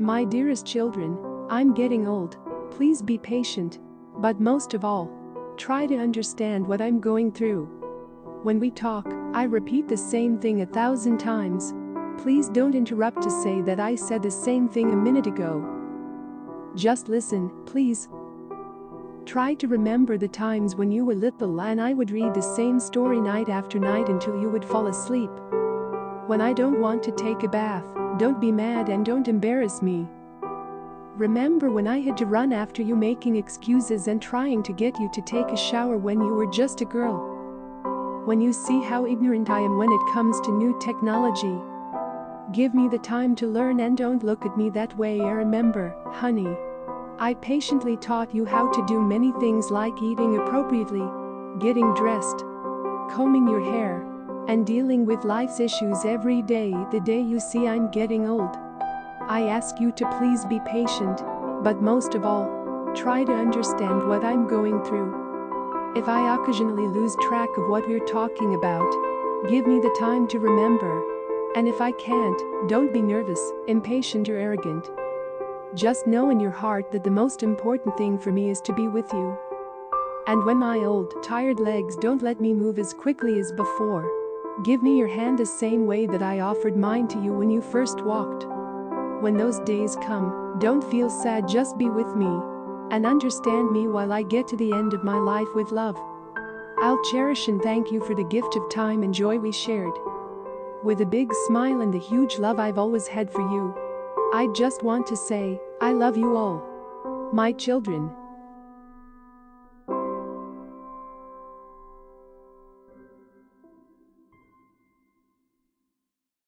My dearest children, I'm getting old. Please be patient. But most of all, try to understand what I'm going through. When we talk, I repeat the same thing a thousand times. Please don't interrupt to say that I said the same thing a minute ago. Just listen, please. Try to remember the times when you were little and I would read the same story night after night until you would fall asleep. When I don't want to take a bath, don't be mad and don't embarrass me. Remember when I had to run after you making excuses and trying to get you to take a shower when you were just a girl. When you see how ignorant I am when it comes to new technology. Give me the time to learn and don't look at me that way I remember, honey. I patiently taught you how to do many things like eating appropriately, getting dressed, combing your hair, and dealing with life's issues every day the day you see I'm getting old. I ask you to please be patient, but most of all, try to understand what I'm going through. If I occasionally lose track of what we're talking about, give me the time to remember. And if I can't, don't be nervous, impatient, or arrogant. Just know in your heart that the most important thing for me is to be with you. And when my old, tired legs don't let me move as quickly as before, give me your hand the same way that I offered mine to you when you first walked. When those days come, don't feel sad, just be with me. And understand me while I get to the end of my life with love. I'll cherish and thank you for the gift of time and joy we shared. With a big smile and the huge love I've always had for you. I just want to say, I love you all. My children.